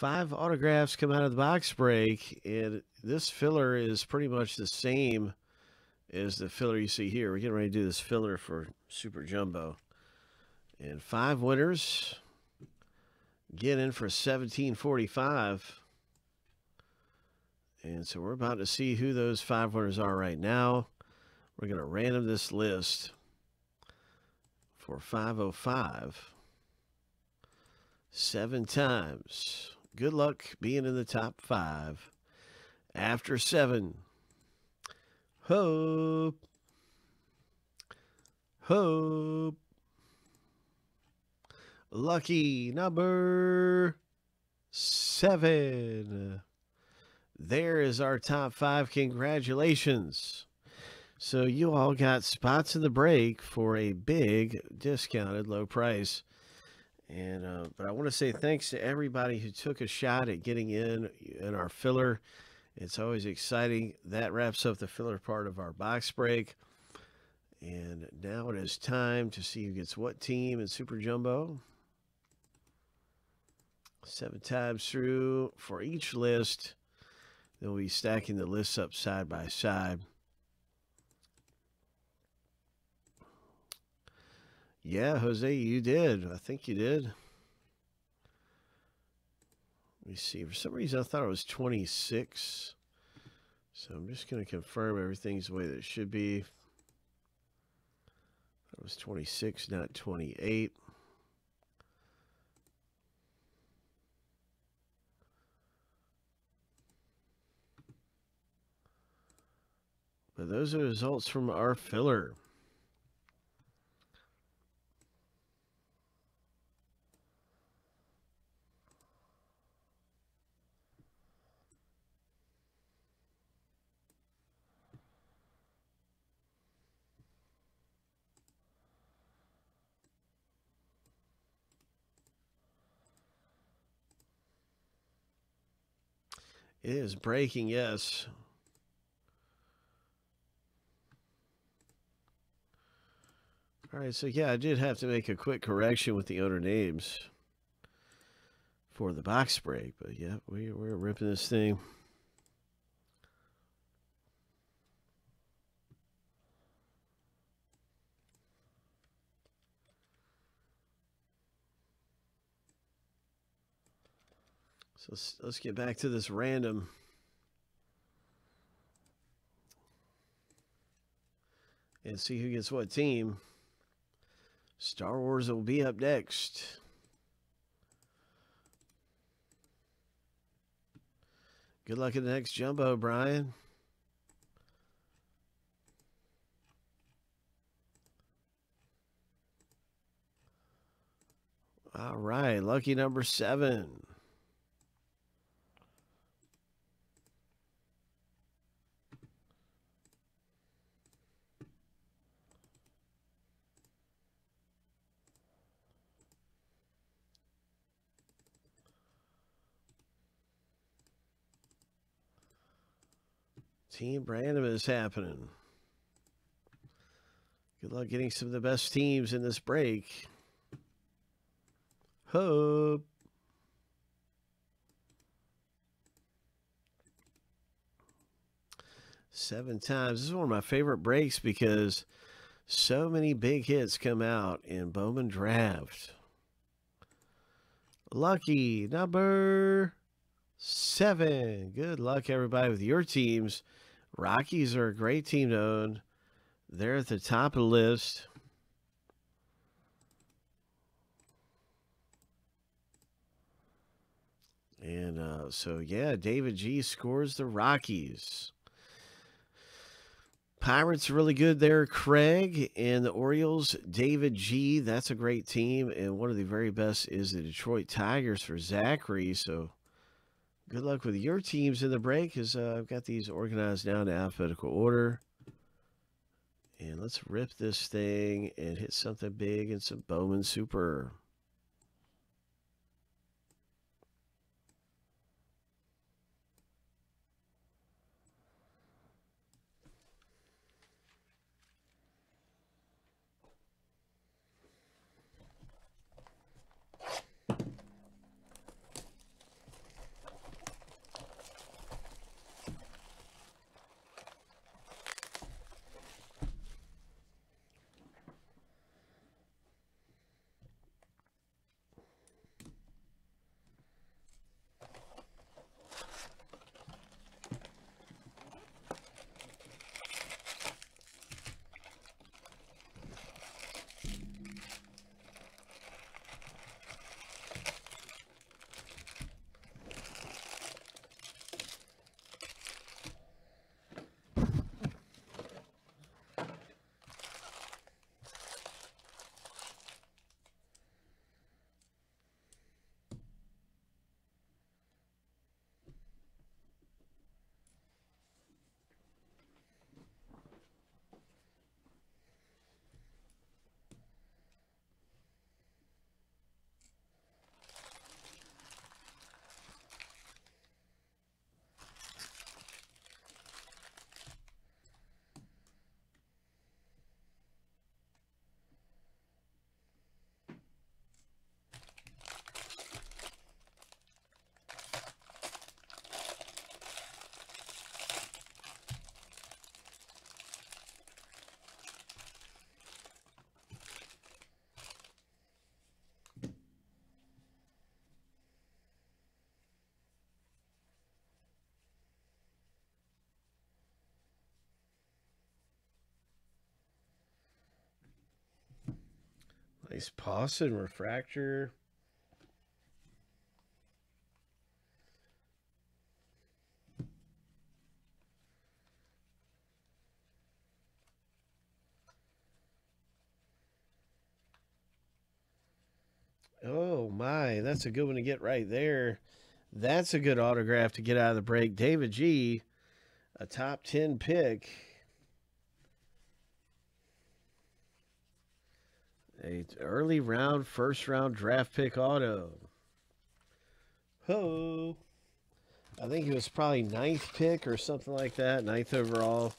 Five autographs come out of the box break, and this filler is pretty much the same as the filler you see here. We're getting ready to do this filler for Super Jumbo. And five winners get in for 1745. And so we're about to see who those five winners are right now. We're going to random this list for 505 seven times. Good luck being in the top five. After seven. Hope. Hope. Lucky number seven. There is our top five. Congratulations. So you all got spots in the break for a big discounted low price. And uh, but I want to say thanks to everybody who took a shot at getting in in our filler. It's always exciting. That wraps up the filler part of our box break. And now it is time to see who gets what team in Super Jumbo. Seven times through for each list. Then we'll be stacking the lists up side by side. Yeah, Jose, you did. I think you did. Let me see. For some reason, I thought it was 26. So I'm just going to confirm everything's the way that it should be. That was 26, not 28. But those are results from our filler. It is breaking, yes. All right, so yeah, I did have to make a quick correction with the owner names for the box break, but yeah, we, we're ripping this thing. So let's, let's get back to this random. And see who gets what team. Star Wars will be up next. Good luck in the next jumbo, Brian. All right, lucky number seven. Team Brandon is happening. Good luck getting some of the best teams in this break. Hope. Seven times. This is one of my favorite breaks because so many big hits come out in Bowman Draft. Lucky number seven. Good luck, everybody, with your teams. Rockies are a great team to own. They're at the top of the list. And uh, so, yeah, David G scores the Rockies. Pirates really good there, Craig. And the Orioles, David G. That's a great team. And one of the very best is the Detroit Tigers for Zachary. So good luck with your teams in the break because uh, I've got these organized down to alphabetical order. And let's rip this thing and hit something big and some Bowman Super. Nice Pawson refractor. Oh my, that's a good one to get right there. That's a good autograph to get out of the break. David G, a top 10 pick. A early round, first round draft pick auto. Ho. I think it was probably ninth pick or something like that. Ninth overall.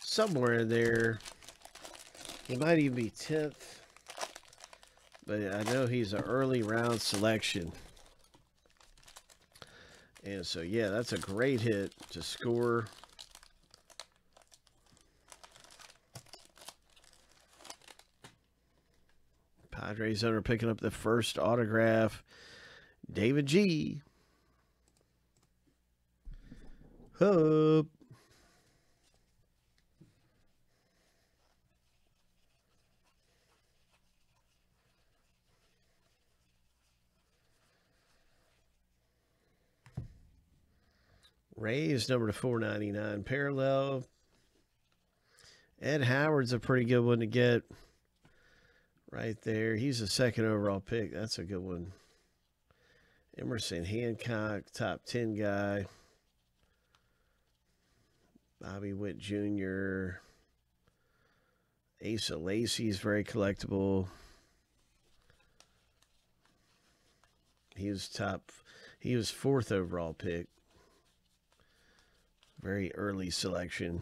Somewhere in there. He might even be 10th. But I know he's an early round selection. And so, yeah, that's a great hit to score. Padres owner picking up the first autograph. David G. Hope. Rays number to 499 parallel. Ed Howard's a pretty good one to get right there. He's a second overall pick. That's a good one. Emerson Hancock, top 10 guy. Bobby Witt Jr. Asa Lacy's very collectible. He was top, he was fourth overall pick. Very early selection.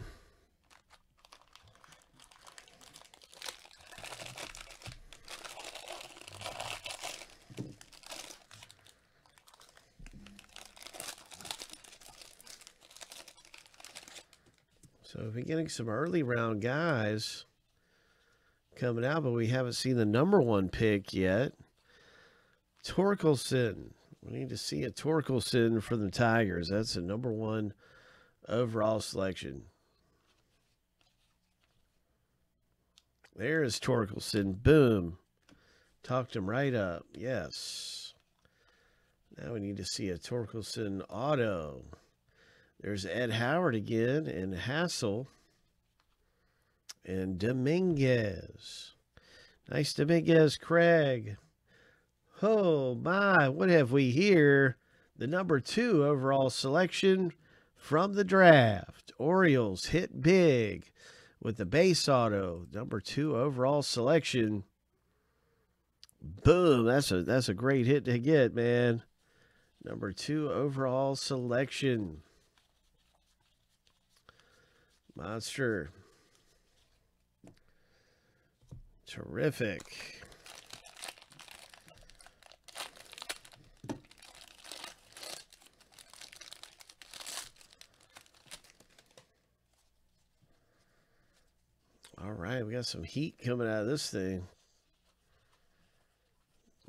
We're getting some early round guys coming out, but we haven't seen the number one pick yet. Torkelson. We need to see a Torkelson for the Tigers. That's the number one overall selection. There's Torkelson. Boom. Talked him right up. Yes. Now we need to see a Torkelson auto. There's Ed Howard again and Hassell and Dominguez. Nice Dominguez, Craig. Oh my, what have we here? The number two overall selection from the draft. Orioles hit big with the base auto, number two overall selection. Boom! That's a that's a great hit to get, man. Number two overall selection. Monster. Terrific. All right, we got some heat coming out of this thing.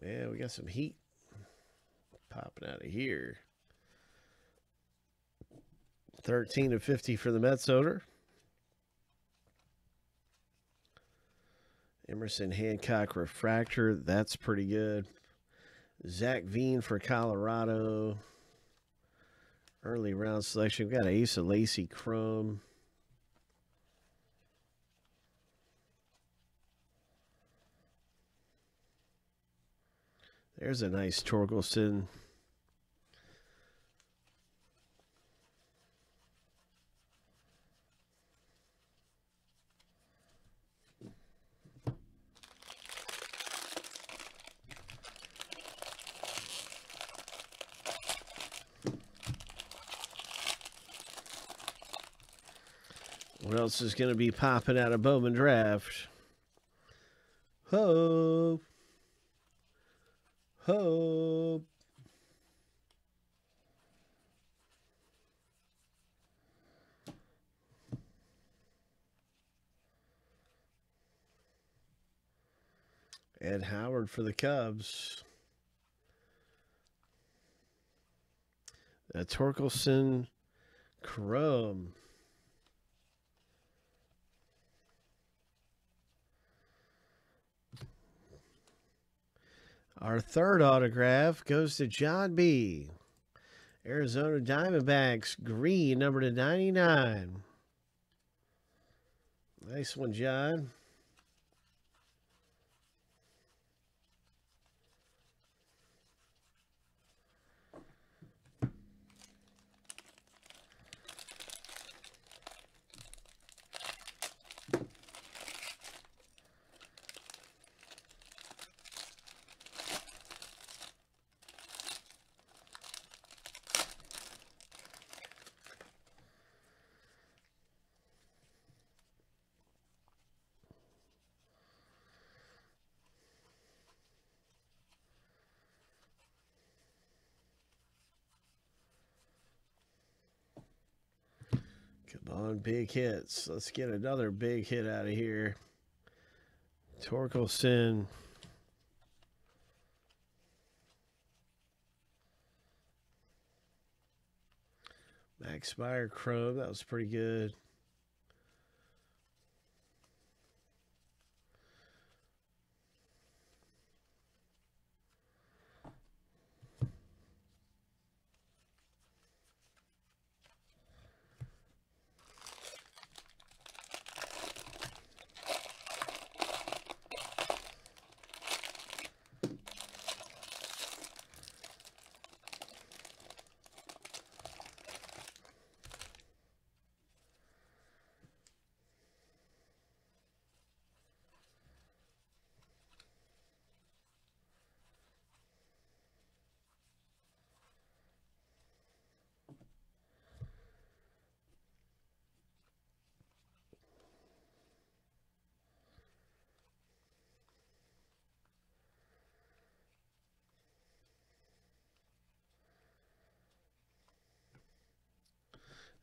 Yeah, we got some heat popping out of here. 13 to 50 for the Mets owner. Emerson Hancock refractor. That's pretty good. Zach Veen for Colorado. Early round selection. We've got Asa Lacy Chrome. There's a nice Torkelson. What else is going to be popping out of Bowman Draft? Hope. Hope. Ed Howard for the Cubs. That Torkelson Chrome. Our third autograph goes to John B. Arizona Diamondbacks, green, number to 99. Nice one, John. Come on, big hits. Let's get another big hit out of here. Torkelson. Max Meyer Chrome. That was pretty good.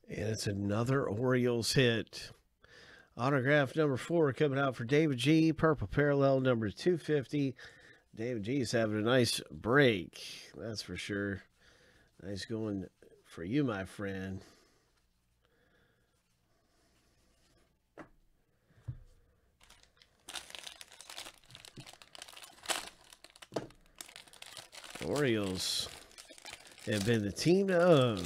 And it's another Orioles hit. Autograph number four coming out for David G. Purple parallel number 250. David G is having a nice break. That's for sure. Nice going for you, my friend. Orioles have been the team to own.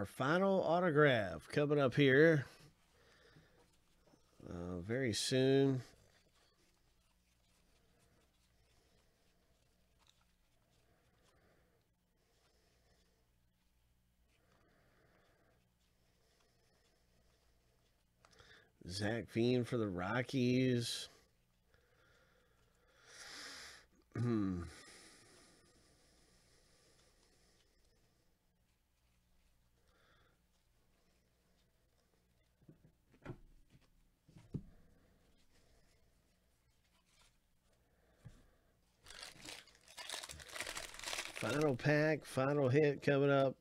Our final autograph coming up here uh, very soon. Zach Veen for the Rockies. Final pack, final hit coming up.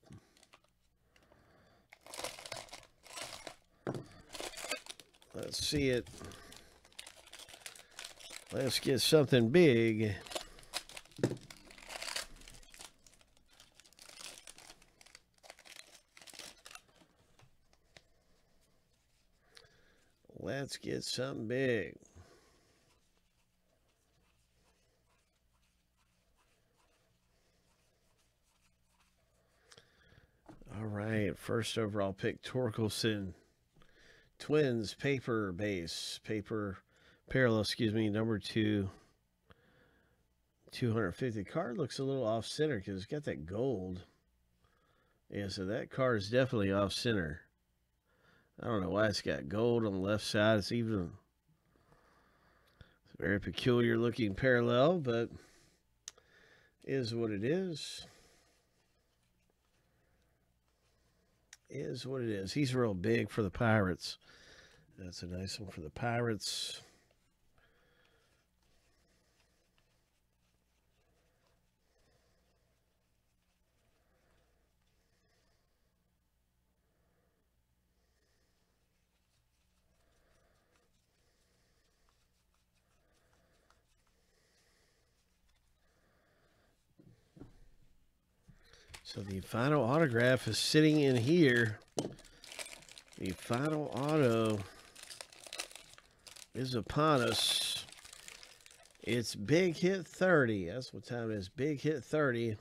Let's see it. Let's get something big. Let's get something big. First overall pick Torkelson. Twins paper base, paper parallel, excuse me, number two. 250 card looks a little off center because it's got that gold. Yeah, so that card is definitely off center. I don't know why it's got gold on the left side. It's even it's very peculiar looking parallel, but is what it is. Is what it is. He's real big for the Pirates. That's a nice one for the Pirates. So the final autograph is sitting in here The final auto is upon us. It's Big Hit 30. That's what time it is. Big Hit 30.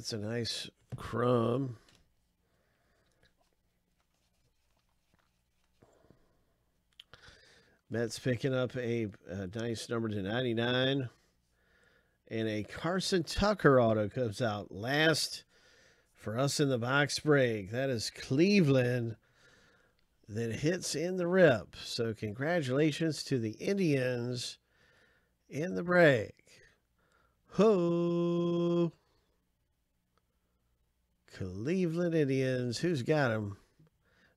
That's a nice Chrome. Mets picking up a, a, nice number to 99. And a Carson Tucker auto comes out last for us in the box break. That is Cleveland that hits in the rip. So congratulations to the Indians in the break. Ho! Cleveland Indians. Who's got them?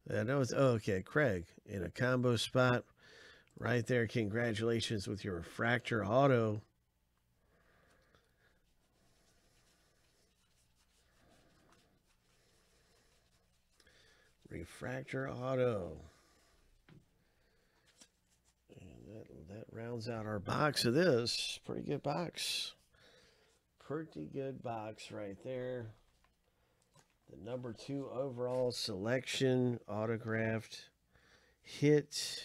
I know it's oh, okay. Craig in a combo spot right there. Congratulations with your refractor auto. Refractor auto. And that, that rounds out our box of this. Pretty good box. Pretty good box right there the number two overall selection, autographed hit.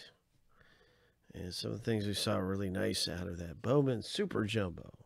And some of the things we saw really nice out of that Bowman Super Jumbo.